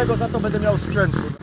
nowego, za to będę miał sprzęt.